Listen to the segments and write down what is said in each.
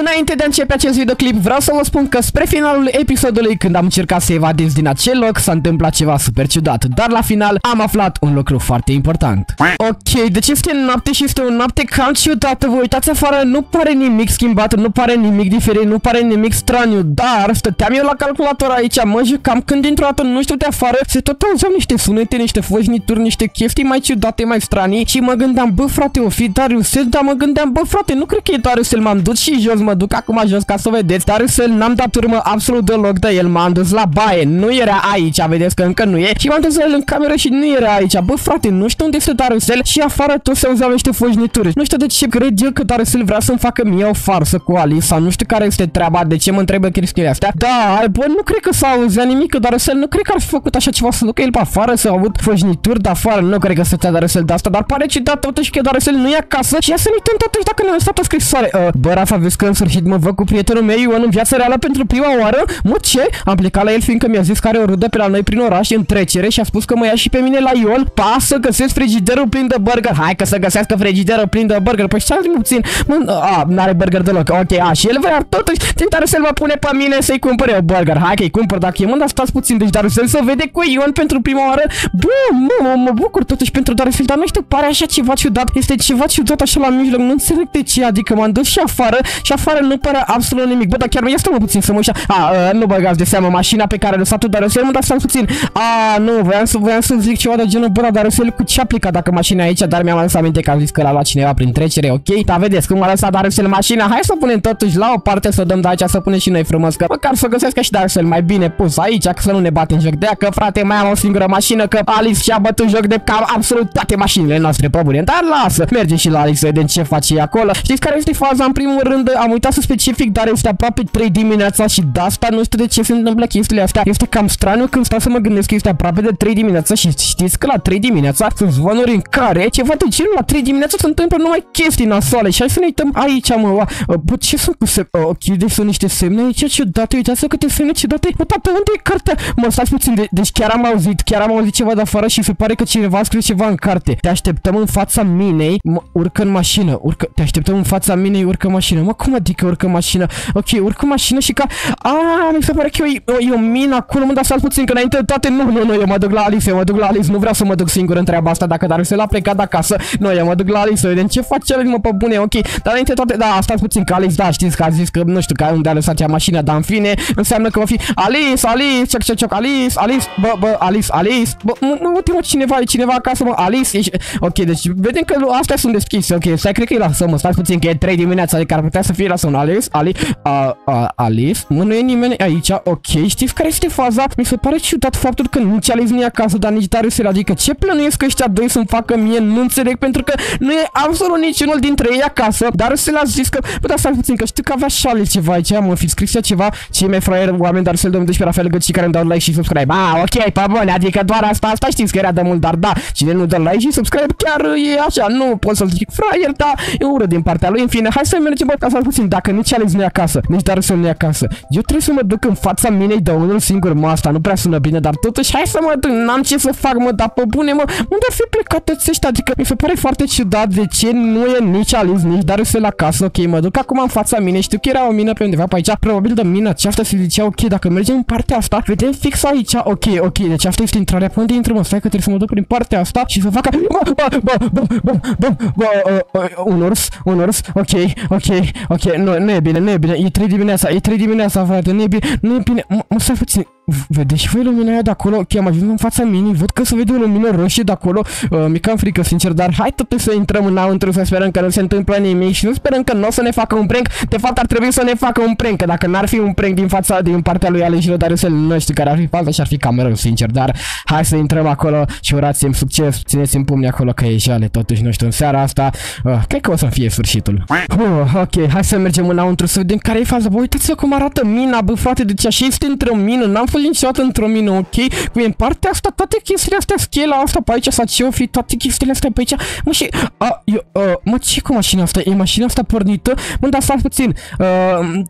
Înainte de a începe acest videoclip, vreau să vă spun că spre finalul episodului, când am încercat să evadez din acel loc, s-a întâmplat ceva super ciudat, dar la final am aflat un lucru foarte important. Ok, deci este noapte și este o noapte cam ciudată, vă uitați afară, nu pare nimic schimbat, nu pare nimic diferit, nu pare nimic straniu, dar stăteam eu la calculator aici, mă jucam când dintr-o dată nu știu de afară, se tot auzeau niște sunete, niște fojnituri, niște chestii mai ciudate, mai stranii și mă gândeam, bă frate, o fi Dariusel, dar mă gândeam, bă frate, nu cred că e Dariusel, m-am dus și jos, mă duc acum jos ca să vedeți, Dariusel n-am dat urmă absolut deloc de el, m-am dus la baie, nu era aici, vedeți că încă nu e, și m-am dus la el în cameră și nu era aici, bă frate, nu știu unde este Dariusel și afară tot se auzeau niște fojnituri, nu știu de ce cred eu că Dariusel vrea să-mi facă mie o farsă cu Alice sau nu știu care este treaba, de ce mă întrebă chestiile astea, dar, bă, nu cred că s-a auzit nimic, că Dariusel nu cred că ar fi făcut așa ceva să ducă el pe afară, să avut fojnituri de afară, nu cred că stătea Dariusel de asta, dar pare ciudat totuși că Dariusel nu e acasă. Și ia să ne uităm totuși dacă ne-a lăsat o scrisoare. Uh, bă, Rafa, vezi că în sfârșit mă văd cu prietenul meu Ion în viața reală pentru prima oară? Mă, ce? Am plecat la el fiindcă mi-a zis că are o rudă pe la noi prin oraș în trecere și a spus că mă ia și pe mine la Ion. Pa să găsesc frigiderul plin de burger. Hai că să găsească frigiderul plin de burger. Păi stai puțin. Mă, a, n-are burger deloc. Ok, a, și el vrea totuși. Darusel mă pune pe mine să-i cumpăr eu burger. Hai că-i cumpăr dacă e mă, dar stați puțin. Deci Darusel să vede cu Ion pentru prima oară. Bă, mă, mă, mă bucur totuși pentru Darusel, dar nu știu, pare așa ceva ciudat. Este ceva ciudat așa la mijloc. Nu înțeleg de ce. Adică m-am dus și afară și afară nu pare absolut nimic. Bă, dar chiar este mă puțin să mă ușa. A, uh, nu băgați de seamă mașina pe care a lăsat-o Darusel, mă, dar stai puțin. A, nu, voiam să, voiam să zic ceva de genul, bă, dar Darusel cu ce a plecat dacă mașina e aici, dar mi-am adus aminte că a zis că l-a luat cineva prin trecere, ok? Dar vedeți, cum a lăsat Darusel mașina, hai să punem totuși la o parte să dăm de aici, să punem și noi frumos, că măcar să găsesc și Darusel mai bine pus aici, că să nu ne batem joc de ea, că frate, mai am o singură mașină, că Alice și-a bătut joc de cam absolut toate mașinile noastre, pe bune, dar lasă, mergem și la Alice să vedem ce face acolo. Știți care este faza? În primul rând, am uitat să specific, dar este aproape 3 dimineața și de asta nu știu de ce se întâmplă chestiile astea. Este cam straniu când stau să mă gândesc că este aproape de 3 dimineața și știți că la 3 dimineața sunt zvonuri în care ceva de genul la 3 dimineața se întâmplă numai chestii nasoale și hai să ne uităm aici, mă, bă, ce sunt cu semne? Ok, deci sunt niște semne aici ciudate, uitați câte semne ciudate. Bă, pe unde e cartea? Mă, stați puțin, de deci chiar am auzit, chiar am auzit ceva de afară și se pare că cineva a scris ceva în carte. Te așteptăm în fața minei, mă, urcă în mașină, urcă, te așteptăm în fața minei, urcă în mașină. Mă, cum adică urcă mașină? Ok, urcă mașină și ca... A, mi se pare că e o, e o mină acolo, mă, dar stați puțin, că înainte de toate, nu, nu, nu, eu mă duc la Alice, eu mă duc la Alice, nu vreau să mă duc singur în treaba asta, dacă dar se l-a plecat de acasă. Nu, eu mă duc la Alice, să vedem ce face el, mă, pe bune, ok. Dar înainte de toate, da, stați puțin, că Alice, da, știți că a zis că nu știu că unde a lăsat cea mașină, dar în fine, înseamnă că va fi Alice, Alice, cioc, cioc, cioc, Alice, Alice, bă, bă, Alice, Alice, bă, mă, mă, mă, cineva, e cineva acasă, mă, Alice, ești... Ok, deci vedem că astea sunt deschise, ok, stai, cred că e la somn, stați puțin, că e 3 dimineața, adică ar putea să fie la somn, Alice, Alice, a, a, Alice, mă, nu e nimeni aici, ok, știți care este faza? Mi se pare ciudat faptul că nici Alice nu e acasă, dar nici Darius se adică. Ce plănuiesc că ăștia doi să-mi facă mie, nu înțeleg, pentru că nu e absolut niciunul dintre ei acasă, dar se l-a zis că, bă, dar stai puțin, că știu că avea și Alice ceva aici, mă, fi scris ceva, cei mai fraier oameni, dar să-l dăm pe Rafael Găci care îmi dau like și subscribe. Ah, ok, pe bune, adică doar asta, asta știți că era de mult, dar da, cine nu dă like și subscribe chiar e așa, nu pot să-l zic fraier, da, e ură din partea lui, în fine, hai să mergem, bă, ca să puțin, dacă nici Alex nu e acasă, nici dar să nu e acasă, eu trebuie să mă duc în fața minei de unul singur, mă, asta nu prea sună bine, dar totuși, hai să mă duc, n-am ce să fac, mă, dar pe bune, mă, unde ar fi plecat toți ăștia, adică mi se pare foarte ciudat de ce nu e nici Alice, nici dar să la casă, ok, mă duc acum în fața minei, știu că era o mină pe undeva pe aici, probabil de mina aceasta se zicea, ok, dacă mergem în partea asta, vedem fix aici, ok, ok, deci asta este intrarea, pe unde intrăm, mă, stai că trebuie să mă duc prin partea asta și să facă, bă, bă, bă, bă, bă, bă, bă, un urs, un urs, ok, ok, ok, nu, nu e bine, nu e bine, e 3 dimineața, e 3 dimineața, frate, nu e bine, nu e bine, mă, stai puțin, Vedeți și voi lumina aia de acolo? Ok, am ajuns în fața minii, văd că se vede o lumină roșie de acolo. Uh, mi cam frică, sincer, dar hai totuși să intrăm înăuntru, să sperăm că nu se întâmplă nimic și nu sperăm că nu o să ne facă un prank. De fapt, ar trebui să ne facă un prank, că dacă n-ar fi un prank din fața, din partea lui Alex Rodariusel, nu știu care ar fi falta și ar fi cameră, sincer, dar hai să intrăm acolo și urați-mi succes, țineți-mi pumni acolo că e jale, totuși, nu știu, în seara asta, uh, cred că o să fie sfârșitul. Uh, ok, hai să mergem înăuntru să vedem care e faza. Bă, uitați-vă cum arată mina, bă, frate, deci așa este într-o mină, n-am fost fost niciodată într-o mină, ok? Cu în partea asta, toate chestiile astea, schela asta pe aici, sau ce o fi, toate chestiile astea pe aici. Mă, și, a, eu, uh, mă, ce cu mașina asta? E mașina asta pornită? Mă, dar stați puțin. Uh,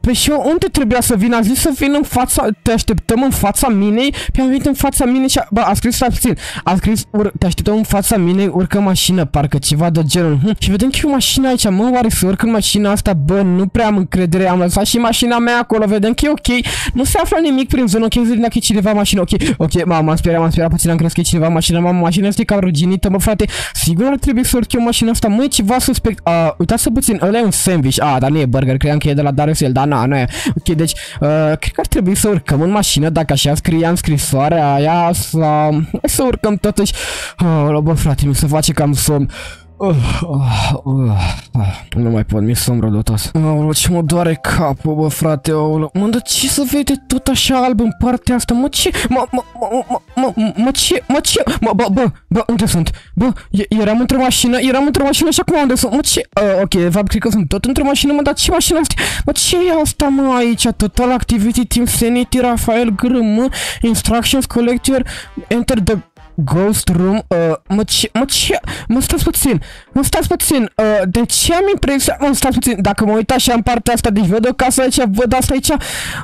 pe și eu, unde trebuia să vin? A zis să vin în fața, te așteptăm în fața minei? Pe am venit în fața minei și, a, bă, a scris, stați puțin. A scris, ur, te așteptăm în fața minei, urcă mașină, parcă ceva de genul. Hm. Și vedem că e o mașină aici, mă, oare să urc în mașina asta? Bă, nu prea am încredere, am lăsat și mașina mea acolo, vedem că e ok. Nu se află nimic prin zonă, ok, vedem dacă e cineva mașină, ok, ok, mama, m-am speriat, m-am speriat puțin, am crezut că e cineva mașină, mama, mașina asta e cam ruginită, mă, frate, sigur ar trebui să urc eu mașina asta, mă, e ceva suspect. Uh, uitați-vă puțin, ăla e un sandwich, ah, dar nu e burger, credeam că e de la Darusel, dar na, nu e. Ok, deci, uh, cred că ar trebui să urcăm în mașină, dacă așa scria în scrisoarea aia, sau... Hai să urcăm totuși. Oh, bă, frate, mi se face cam somn. Uh, uh, uh, uh, nu mai pot, mi-e somn rădătos. Aoleu, ce mă doare capul, bă, frate, aoleu. Mă, dar ce să vede tot așa alb în partea asta? Mă, ce? Mă, mă, mă, mă, mă, mă, ce? Mă, ce? Mă, bă, bă, bă, unde sunt? Bă, eram într-o mașină, eram într-o mașină și acum unde sunt? Mă, ce? Uh, ok, de fapt, cred că sunt tot într-o mașină, mă, dar ce mașină asta? Mă, ce e asta, mă, aici? Total Activity Team Sanity, Rafael Grâm, Instructions Collector, Enter the Ghost Room, uh, mă, ce, mă, ce, mă, stați puțin, mă, stați puțin, uh, de ce am impresia, mă, stați puțin, dacă mă uit așa în partea asta, deci văd o casă aici, văd asta aici,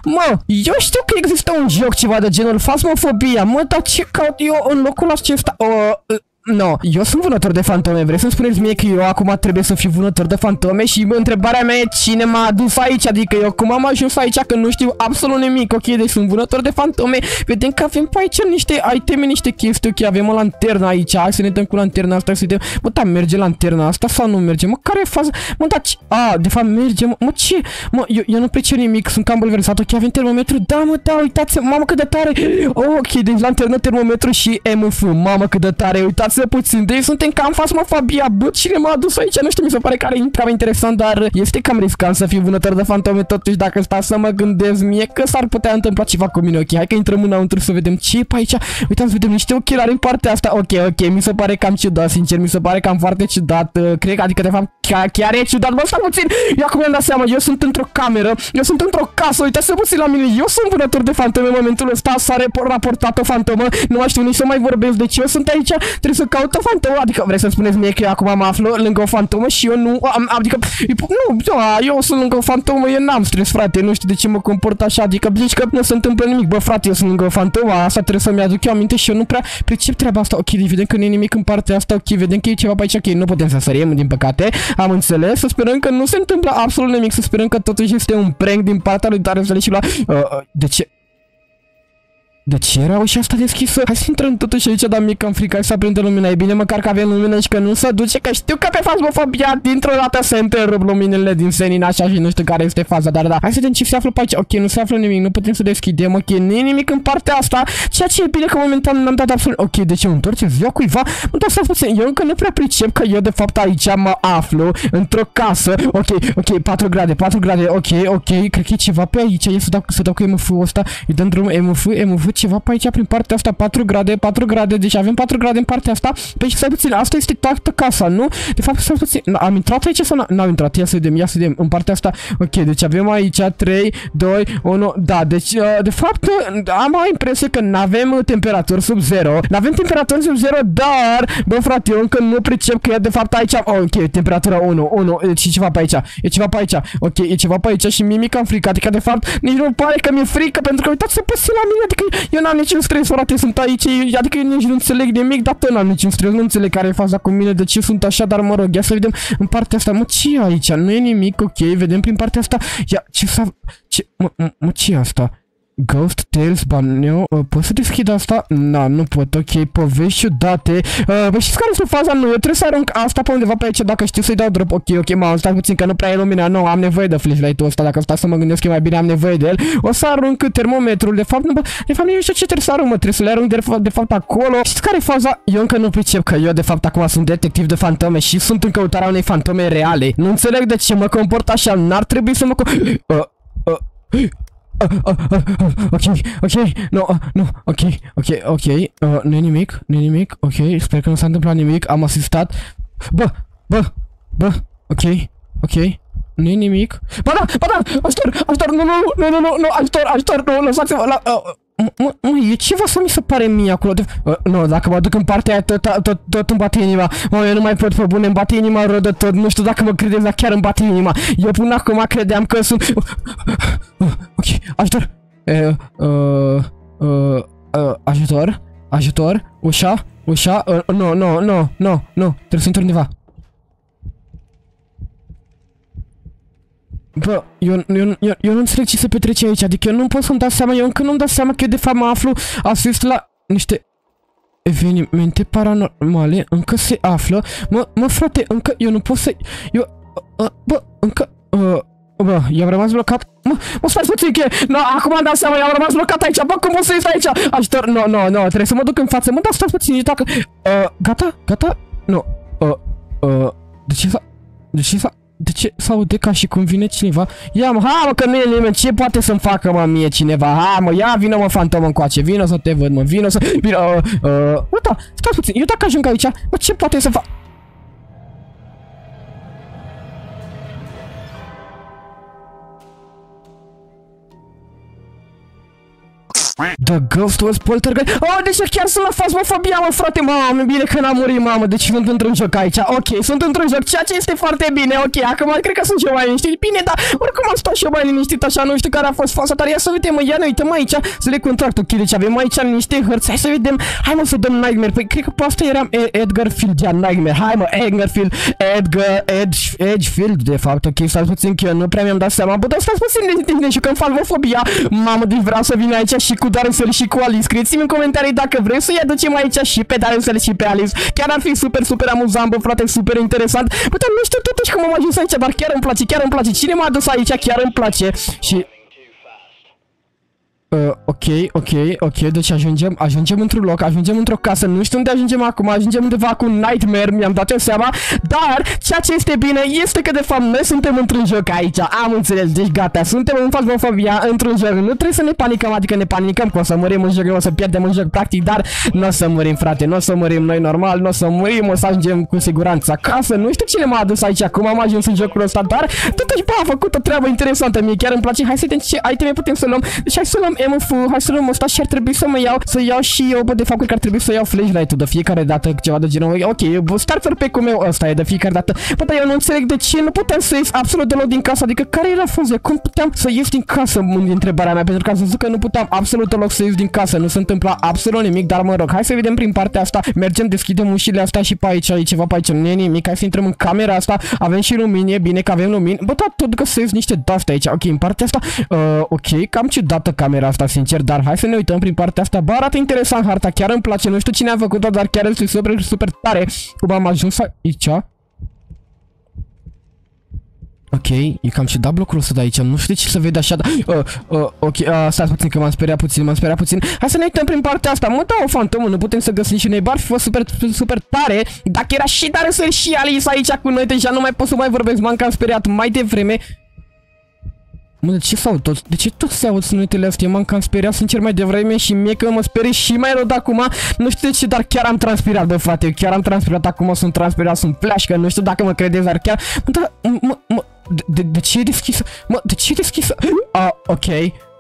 mă, eu știu că există un joc ceva de genul Fasmofobia, mă, dar ce caut eu în locul acesta, uh, No, eu sunt vânător de fantome, vreți să-mi spuneți mie că eu acum trebuie să fiu vânător de fantome și întrebarea mea e cine m-a adus aici, adică eu cum am ajuns aici că nu știu absolut nimic, ok, deci sunt vânător de fantome, vedem că avem pe aici niște iteme, niște chestii, ok, avem o lanternă aici, hai să ne dăm cu lanterna asta, să vedem, mă, da, merge lanterna asta sau nu merge, mă, care e faza, mă, da, a, de fapt merge, mă, mă ce, mă, eu, eu nu pricep nimic, sunt cam bulversat, ok, avem termometru, da, mă, da, uitați, mamă, cât de tare, oh, ok, deci lanternă, termometru și MF, mamă, cât de tare, uitați să puțin. Deci suntem cam fasmofobia. Bă, cine m-a adus aici? Nu știu, mi se pare că are cam interesant, dar este cam riscant să fiu vânător de fantome totuși dacă stau să mă gândesc mie că s-ar putea întâmpla ceva cu mine. Ok, hai că intrăm înăuntru să vedem ce e pe aici. Uitați, vedem niște ochelari în partea asta. Ok, ok, mi se pare cam ciudat, sincer, mi se pare cam foarte ciudat. Uh, cred că, adică, de fapt, chiar, chiar e ciudat. Bă, stai puțin. Eu acum mi-am dat seama, eu sunt într-o cameră, eu sunt într-o casă, uitați-vă puțin la mine. Eu sunt vânător de fantome în momentul ăsta, s-a raportat o fantomă. Nu mai știu nici să mai vorbesc, deci eu sunt aici, trebuie să caut o fantomă, adică vreți să spuneți mie că eu acum mă aflu lângă o fantomă și eu nu, am, adică, nu, da, eu sunt lângă o fantomă, eu n-am stres, frate, nu știu de ce mă comport așa, adică zici că nu se întâmplă nimic, bă, frate, eu sunt lângă o fantomă, asta trebuie să-mi aduc eu aminte și eu nu prea pricep treaba asta, ok, deci vedem că nu e nimic în partea asta, ok, vedem că e ceva pe aici, ok, nu putem să sărim, din păcate, am înțeles, să sperăm că nu se întâmplă absolut nimic, să sperăm că totuși este un prank din partea lui Darius și la, uh, uh, de ce? De ce era ușa asta deschisă? Hai să intrăm totuși aici, dar mic, am frică, să aprindă lumina. E bine măcar că avem lumină și că nu se duce, că știu că pe fasmofobia dintr-o dată se întrerup luminile din senin așa și nu știu care este faza, dar da. Hai să vedem ce se află pe aici. Ok, nu se află nimic, nu putem să deschidem. Ok, nu e nimic în partea asta, ceea ce e bine că momentan n-am dat absolut... Ok, deci eu întorce ziua cuiva. Mă dau să puțin, eu încă nu prea pricep că eu de fapt aici mă aflu într-o casă. Ok, ok, 4 grade, 4 grade, ok, ok, cred că e ceva pe aici. E să dau, să dau cu MF-ul ăsta, îi dăm drumul MF, MF, ceva pe aici prin partea asta 4 grade, 4 grade, deci avem 4 grade în partea asta. Păi stai puțin, asta este toată casa, nu? De fapt, stai puțin, am intrat aici sau n-am intrat? Ia să vedem, ia să vedem, în partea asta. Ok, deci avem aici 3, 2, 1, da, deci uh, de fapt am o impresie că n-avem temperaturi sub 0. N-avem temperaturi sub 0, dar, bă frate, eu încă nu pricep că e de fapt aici, oh, ok, temperatura 1, 1, deci e ceva pe aici, e ceva pe aici, ok, e ceva pe aici și mimic am fricat, adică de fapt nici nu pare că mi-e frică pentru că uitați-vă puțin la mine, adică eu n-am niciun stres, frate, sunt aici, adică eu nici nu înțeleg nimic, dar tot n-am niciun stres, nu înțeleg care e faza cu mine, de ce sunt așa, dar mă rog, ia să vedem în partea asta, mă, ce e aici? Nu e nimic, ok, vedem prin partea asta, ia, ce s-a, ce, mă, mă, mă, ce e asta? Ghost Tales Baneo uh, Pot să deschid asta? Na, nu pot, ok, povești ciudate uh, Bă, știți care este faza? Nu, eu trebuie să arunc asta pe undeva pe aici Dacă știu să-i dau drop, ok, ok, mă, stai puțin că nu prea e lumina Nu, am nevoie de flashlight-ul ăsta Dacă stau să mă gândesc că mai bine am nevoie de el O să arunc termometrul, de fapt, nu, bă, de fapt, nu știu ce trebuie să arunc, mă Trebuie să le arunc de, de fapt acolo Știți care e faza? Eu încă nu pricep că eu, de fapt, acum sunt detectiv de fantome Și sunt în căutarea unei fantome reale Nu înțeleg de ce mă comport așa N-ar trebui să mă... Uh, uh, ok, ok, no, no, ok, ok, ok, uh, nu nimic, nu nimic, ok, sper că nu s-a întâmplat nimic, am asistat. Bă, bă, bă, ok, ok, nu nimic. Ba da, ba da, ajutor, ajutor, nu, nu, nu, nu, nu, nu, ajutor, ajutor, nu, lăsați-mă, la, uh, mă, mă, mă, e ceva să mi se pare mie acolo de... Uh, nu, dacă mă duc în partea aia, tot, tot, tot, tot îmi bate inima. Mă, eu nu mai pot pe bune, îmi bate inima rău de tot. Nu știu dacă mă credeți, dar chiar îmi bate inima. Eu până acum credeam că sunt... Uh, uh, ok, ajutor. Uh, uh, uh, uh, ajutor, ajutor, ușa, ușa, uh, nu, nu, nu, nu, nu, trebuie să intru undeva. Bă, eu, eu, eu, eu nu înțeleg ce se petrece aici, adică eu nu pot să-mi dau seama, eu încă nu-mi dau seama că eu de fapt mă aflu asist la niște evenimente paranormale, încă se află, mă, mă frate, încă eu nu pot să, eu, uh, bă, încă, uh, Bă, eu am rămas blocat. Mă, mă stai puțin că... No, acum am dat seama, eu am rămas blocat aici. Bă, cum o să ies aici? Ajutor, nu, no, nu, no, nu, no, trebuie să mă duc în față. Mă, da, stați puțin, dacă... Uh, gata? Gata? Nu. Uh, uh, de ce s-a... De ce s-a... De ce s-aude ca și cum vine cineva? Ia mă, hai mă, că nu e nimeni, ce poate să-mi facă mă mie cineva? Hai mă, ia vină mă fantomă încoace, vină să te văd mă, vină să... Vină, uh, uh, uita, stați puțin, eu dacă ajung aici, mă, ce poate să fac? The Ghost was Poltergeist Oh, deci chiar sunt la fasmofobia, mă, frate Mamă, bine că n-am murit, mamă. Deci sunt într-un joc aici. Ok, sunt într-un joc, ceea ce este foarte bine. Ok, acum cred că sunt și eu mai liniștit. Bine, dar oricum am stat și eu mai liniștit Așa, nu știu care a fost faza Dar ia să vedem, mă, ia ne uităm aici. Să le contract, ok, deci avem aici niște hărți. Hai să vedem, hai mă să dăm Nightmare. Păi, cred că pe asta eram Edgar Field, ja, Nightmare. Hai mă, Edgar Field, Edgar, Edge, Edgefield De fapt, ok, stați puțin că eu nu prea mi-am dat seama. Bă, dar stați puțin, ne, ne, ne jucăm fasmofobia Mamă, deci vreau să vin aici și cu Darusel și cu Alice. Scrieți-mi în comentarii dacă vreți să-i aducem aici și pe Darusel și pe Alice. Chiar ar fi super, super amuzant, bă, frate, super interesant. Bă, dar nu știu totuși cum am ajuns aici, dar chiar îmi place, chiar îmi place. Cine m-a adus aici, chiar îmi place. Și Uh, ok, ok, ok, deci ajungem, ajungem într-un loc, ajungem într-o casă, nu știu unde ajungem acum, ajungem undeva cu Nightmare, mi-am dat eu seama, dar ceea ce este bine este că de fapt noi suntem într-un joc aici, am înțeles, deci gata, suntem în Phasmophobia într-un joc, nu trebuie să ne panicăm, adică ne panicăm că o să murim în joc, o să pierdem în joc practic, dar nu o să murim frate, nu o să murim noi normal, nu o să murim, o să ajungem cu siguranță acasă, nu știu cine m-a adus aici, cum am ajuns în jocul ăsta, dar totuși bă, a făcut o treabă interesantă, mie chiar îmi place, hai să vedem ce iteme putem să luăm, deci hai să luăm MF, hai să luăm ăsta și ar trebui să mă iau, să iau și eu, bă, de fapt, cred că ar trebui să iau flashlight-ul de fiecare dată, ceva de genul, ok, starter pe cum meu ăsta e de fiecare dată, bă, dar eu nu înțeleg de ce nu putem să ies absolut deloc din casă, adică care era faza, cum puteam să ies din casă, întrebarea mea, pentru că am zis că nu puteam absolut deloc să ies din casă, nu se întâmpla absolut nimic, dar mă rog, hai să vedem prin partea asta, mergem, deschidem ușile astea și pe aici, e ceva pe aici, nu e nimic, hai să intrăm în camera asta, avem și lumini, e bine că avem lumini, bă, da, tot că să ies niște daste aici, ok, în partea asta, uh, ok, cam ciudată camera asta, sincer, dar hai să ne uităm prin partea asta. Bă, arată interesant harta, chiar îmi place. Nu știu cine a făcut-o, dar chiar este super, super tare. Cum am ajuns aici. Ok, e cam și da blocul ăsta de aici, nu știu ce să vede așa, dar... Uh, uh, ok, uh, stai puțin că m-am speriat puțin, m-am speriat puțin. Hai să ne uităm prin partea asta. Mă, da, o fantomă, nu putem să găsim și noi bar, fi fost super, super tare. Dacă era și dar să și Alice aici cu noi, deja nu mai pot să mai vorbesc, m-am cam speriat mai devreme. Mă, de ce s-au toți? De ce toți se aud sunetele astea? M-am cam speriat sincer mai devreme și mie că mă sperie și mai rău de acum. Nu știu de ce, dar chiar am transpirat, bă, frate. Eu chiar am transpirat acum, sunt transpirat, sunt pleașcă, nu știu dacă mă credeți, dar chiar... Mă, da, mă, mă, de, de, de ce e deschisă? Mă, de ce e deschisă? Ah, ok.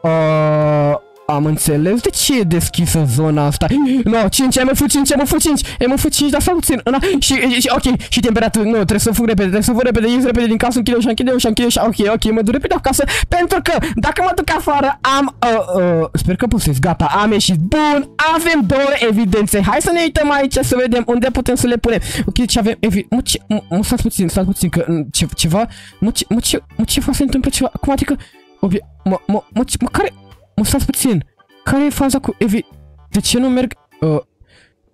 Uh, am înțeles de ce e deschisă zona asta. No, 5, MF5, MF5, MF5, dar sau puțin. Na, și, și, ok, și temperatură, nu, trebuie să fug repede, trebuie să fug repede, ies repede din casă, închide ușa, închide ușa, închide ușa, ok, ok, mă duc repede acasă, pentru că dacă mă duc afară, am, uh, uh, sper că pusesc, gata, am ieșit, bun, avem două evidențe, hai să ne uităm aici să vedem unde putem să le punem. Ok, deci avem, evi, mă, ce, mă, mă, stați puțin, stați puțin, că, ce, ceva, mă, ce, mă, ce, mă, ceva se întâmplă, ceva, cum adică, mă, mă, mă, mă, mă, care, Mă, stați puțin. Care e faza cu Evi... De ce nu merg... Uh,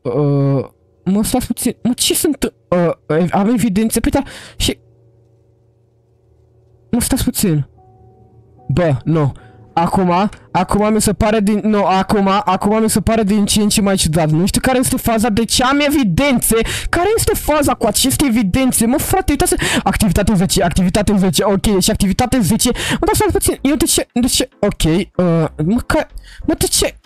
uh, mă, stați puțin. Mă, ce sunt... Uh, am evidențe. Păi da, și... Mă, stați puțin. Bă, nu. Acum, acum mi se pare din... Nu, acum, acum mi se pare din ce în ce mai ciudat. Nu știu care este faza, de ce am evidențe. Care este faza cu aceste evidențe? Mă, frate, uitați Activitate 10, activitate 10, ok, și activitate 10. Mă, dar puțin, eu de ce, de ce, ok, uh, mă, ca... Mă, de ce,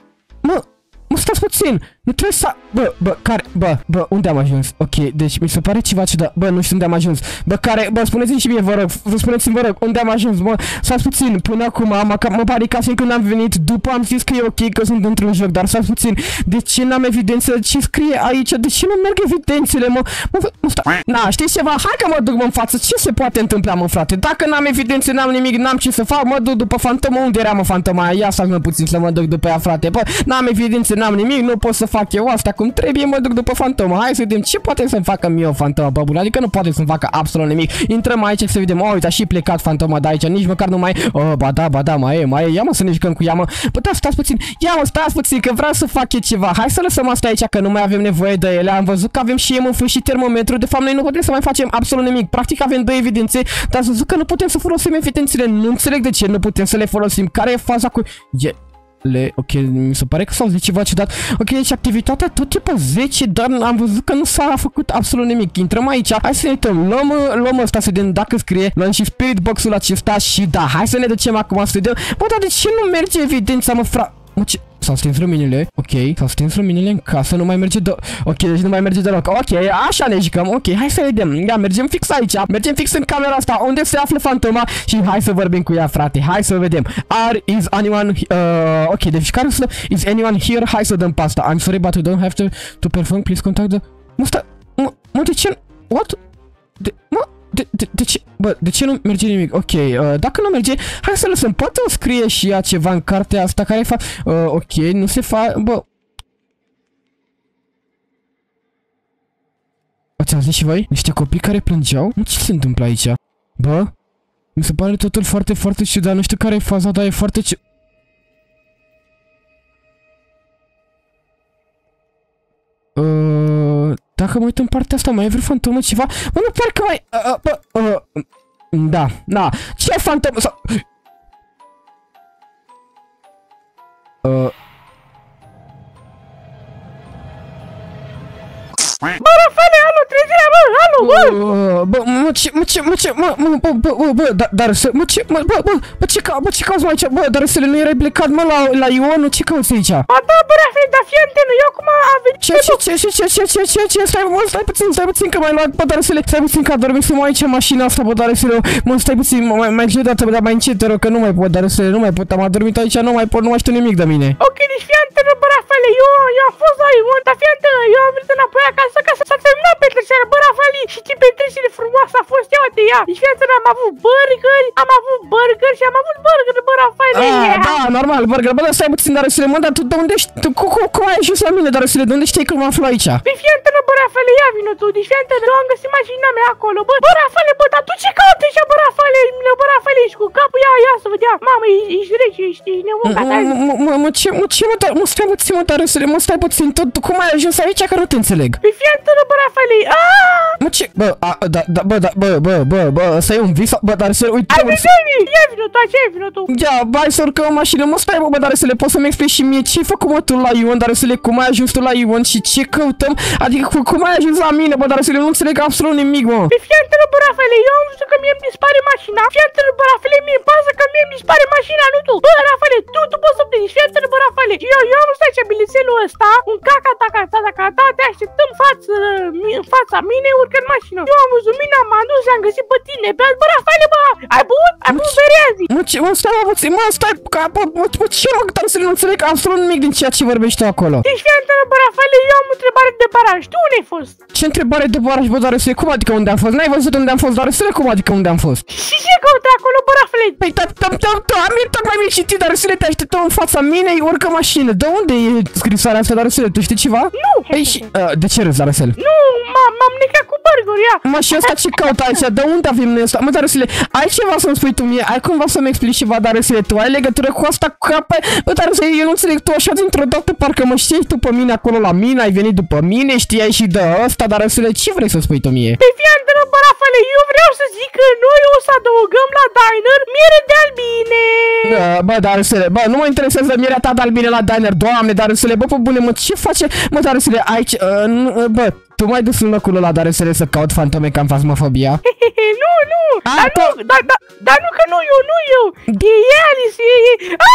mă, Mă, stați puțin! Nu trebuie să... Bă, bă, care... Bă, bă, unde am ajuns? Ok, deci mi se pare ceva ciudat. Bă, nu știu unde am ajuns. Bă, care... Bă, spuneți-mi și mie, vă rog. Vă spuneți-mi, vă rog, unde am ajuns? Mă, stați puțin. Până acum am, mă panicasem când am venit. După am zis că e ok, că sunt într-un joc. Dar stați puțin. De ce n-am evidență? Ce scrie aici? De ce nu merg evidențele, mă? Mă, mă sta... Na, știți ceva? Hai că mă duc mă, în față. Ce se poate întâmpla, mă, frate? Dacă n-am evidențe, n-am nimic, n-am ce să fac, mă duc după fantoma. Unde era, mă, fantoma? Ia să mă puțin să mă duc după ea, frate. Bă, n-am evidențe, n-am nimic, nu pot să fac eu asta cum trebuie, mă duc după fantoma. Hai să vedem ce poate să-mi facă mie o fantoma, bă, bun. Adică nu poate să-mi facă absolut nimic. Intrăm aici să vedem. Oh, uite, a și plecat fantoma de aici. Nici măcar nu mai... Oh, ba da, ba da, mai e, mai e. Ia mă să ne jucăm cu ea, mă. Bă, da, stați puțin. Ia mă, stați puțin, că vreau să fac eu ceva. Hai să lăsăm asta aici, că nu mai avem nevoie de ele. Am văzut că avem și EMF și termometru. De fapt, noi nu putem să mai facem absolut nimic. Practic avem două evidențe, dar să zic că nu putem să folosim evidențele. Nu înțeleg de ce nu putem să le folosim. Care e faza cu... E le, ok, mi se pare că s-au zis ceva ciudat. Ok, deci activitatea tot e pe 10, dar am văzut că nu s-a făcut absolut nimic. Intrăm aici, hai să ne uităm, luăm, luăm ăsta să vedem dacă scrie, luăm și spirit box-ul acesta și da, hai să ne ducem acum să vedem. Bă, dar de ce nu merge evidența, mă, fra... Mă, ce... S-au stins luminile. Ok, s-au stins luminile în casă, nu mai merge de... Ok, deci nu mai merge deloc. Ok, așa ne jucăm. Ok, hai să vedem. Ia, mergem fix aici. Mergem fix în camera asta, unde se află fantoma și hai să vorbim cu ea, frate. Hai să vedem. Are is anyone... Uh, ok, deci care să... Is anyone here? Hai să dăm pasta. I'm sorry, but we don't have to, to perform. Please contact the... Mă, stai... Mă, mă, de ce... What? De... Mă... De, de, de ce? Bă, de ce nu merge nimic? Ok, uh, dacă nu merge, hai să lăsăm. Poate o scrie și ea ceva în cartea asta care fa... Uh, ok, nu se fa... Bă... Ați auzit și voi? Niște copii care plângeau? Nu, ce se întâmplă aici? Bă? Mi se pare totul foarte, foarte ciudat. Nu știu care e faza, dar e foarte ci... Uh, dacă mă uit în partea asta, mai e vreo fantomă ceva? Bă, nu parcă mai... Uh, uh, bă, uh, da, da. Ce fantomă? Sau... Uh... Bă, Rafale, alo, trezirea, bă, alo, bă! Uh, bă, mă, ce, mă, ce, mă, ce, mă, mă, bă, bă, bă, bă, dar, dar să, mă, ce, mă, bă, bă, bă, ce, ca, bă, ce cauți mă aici, bă, dar să nu erai plecat, mă, la, la Ion, ce cauți aici? Ba da, bă, Rafale, dar fii antenă, eu acum am venit Ce, ce, ce, ce, ce, ce, ce, ce, ce, stai, mă, stai puțin, stai puțin, că m-ai luat, bă, dar să le, stai puțin, că a dormit mă aici în mașina asta, bă, dar să le, mă, stai puțin, mă, mai, mai încet dată, bă, dar mai încet, te rog, că nu mai pot, dar să le, nu mai pot, am adormit aici, nu mai pot, nu mai știu nimic de mine. Ok, deci fii antenă, bă, Rafale, eu, eu am fost la Ion, dar fii antenă, eu am venit înapoi acasă ca să s-a terminat petrecerea, bă, Rafale, și ce petrecere frumoasă a fost, ia uite ea. Deci fii antenă, am avut burgeri, am avut burgeri și am avut burgeri, bă, Rafale. Ah, da, normal, burger, bă, dar stai puțin, dar să le, mă, dar tu de unde știi, tu, cu, cu, cum ai ajuns la mine, dar să le, de unde știi că mă aflu aici? Păi fii antenă, bă, Rafale, ia vină tu, deci fii antenă, eu am găsit mașina mea acolo, bă, bă, Rafale, bă, dar tu ce cauți aici, bă, Rafale, bă, Rafale, ești cu capul, ia, ia să vedea, mamă, e- ești rece, ești nebun, gata, Mă, mă, mă, mă, ce, mă, ce, mă, dar, mă, stai puțin, mă, Tarasule, mă stai puțin, tot, cum ai ajuns aici, că nu te înțeleg? Păi e fiantă, Rafaelei! Aaaa! Mă, ce, bă, a, da, da, bă, da, bă, bă, bă, bă, ăsta e un vis, bă, dar să, uite, Ai mă, venit, să- ai venit, ia vină tu, ce ai vină tu? Ia, bai să urcăm în mașină, mă stai, bă, bă, dar să le poți să-mi explici și mie ce ai făcut, mă, tu la Ion, dar să le, cum ai ajuns tu la Ion și ce căutăm, adică cu, cum ai ajuns la mine, bă, dar să le nu înțeleg absolut nimic, mă. Păi fii antenă, bă, Rafale, eu am văzut că mie îmi dispare mașina, fii antenă, bă, Rafale, mie îmi pasă că mie îmi dispare mașina, nu tu. Bă, Rafale, tu, tu poți să pleci, fii antenă, bă, Rafale, eu, eu am văzut aici bilețelul ăsta, un caca, taca, taca, taca, ta, te așteptăm față, mi- în fața mine, urcă în mașină. Eu am văzut mine, m-am dus și am găsit pe tine, bă, bă, Rafale, bă, ai băut? Ai băut bere azi? Mă, ce, mă, stai, mă, puțin, mă, stai, ca, bă, mă, mă, ce, mă, dar să le nu înțeleg absolut nimic din ceea ce vorbești tu acolo. Deci fii antenă, bă, Rafale, eu am o întrebare de baraj, tu unde ai fost? Ce întrebare de baraj, bă, dar să cum adică unde am fost? N-ai văzut unde am fost, dar să cum adică unde am fost? Și ce căută acolo, bă, Rafale? Păi, da, da, da, da, am tocmai mi citit, dar să le te așteptăm în fața minei, urcă mașină. De unde e scrisoarea asta, dar să le, tu știi ceva? Nu! Păi și, uh, de ce râzi, Darăsel? Nu, m- m-am necat cu burger, ia. Mă, și ăsta ce caută aici? De unde avem noi ăsta? Mă, Darăsele, ai ceva să-mi spui tu mie? Ai cumva să-mi explici ceva, Darăsele? Tu ai legătură cu asta cu capă? Bă, Darăsele, eu nu înțeleg, tu așa dintr-o dată parcă mă știi tu pe mine acolo la mine, ai venit după mine, știai și de ăsta, Darăsele, ce vrei să spui tu mie? Pe fii antenă, bă, Rafale, eu vreau să zic că noi o să adăugăm la diner miere de albine. Da, Bă, Darăsele, bă, nu mă interesează mierea ta de albine la diner, doamne, Darăsele, bă, pe bune, mă, ce face? Mă, Darăsele, aici, uh, nu, uh, bă, tu mai dus în locul ăla, Darăsele, să caut fantome ca în fasmofobia? nu, nu, A, dar tu- nu, dar, dar, dar nu că nu eu, nu eu. E Alice, e... e...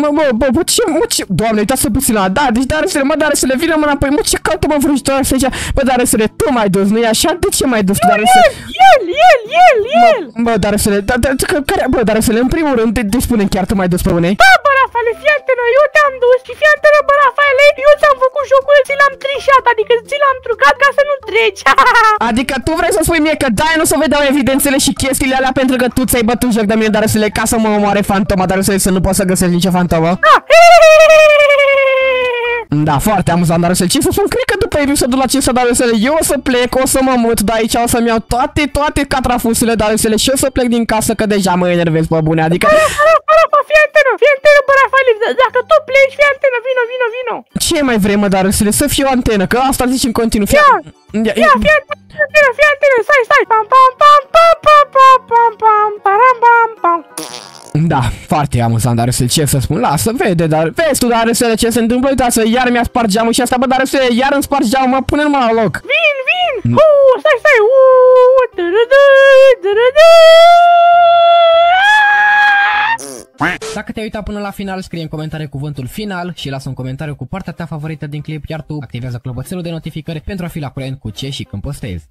bă, bă, bă, ce, mă, ce, doamne, uitați-vă puțin la, da, deci Daresele, mă, Daresele, vină mă înapoi, mă, ce caută mă vrăjitor asta aici, bă, Daresele, tu mai dus, nu-i așa? De ce mai dus, Daresele? El, el, el, el! Bă, Daresele, da, da, că- care, bă, Daresele, în primul rând, de, de spune chiar tu mai dus pe unei? Da, bă, Rafaele, fii ca să nu treci. Adică tu vrei să spui mie că da, nu se vedeau evidențele și chestiile alea pentru că tu ți-ai bătut joc de mine, Daresele, ca să mă omoare fantoma, Daresele, să nu pot să găsesc nicio fantomă? Ah, Da, foarte amuzant, dar să ce să spun, cred că după episodul acesta, dar să eu o să plec, o să mă mut de aici, o să-mi iau toate, toate catrafusele, dar să și o să plec din casă, că deja mă enervez pe bune, adică... Rafa, Rafa, fii atentă, fii atentă, bă, Rafaele, d- dacă tu pleci, fii atentă, vino, vino, vino. Ce mai vrei, mă, dar să fiu antenă, că asta zici în continuu, fii... Ia, Ia, fii atentă, fii atentă, fii atentă, stai, stai, pam, pam, pam, pam, pam, pam, Da, foarte amuzant, dar să ce să spun, lasă, vede, dar vezi tu, dar să ce se întâmplă, uitați, iar mi-a spart geamul și asta, bă, dar să iar îmi spart geamul, mă pune numai la loc. Vin, vin, uh, stai, stai, uh, dărâdă, dărâdă. Dacă te-ai uitat până la final, scrie în comentarii cuvântul final și lasă un comentariu cu partea ta favorită din clip, iar tu activează clopoțelul de notificări pentru a fi la curent cu ce și când postezi.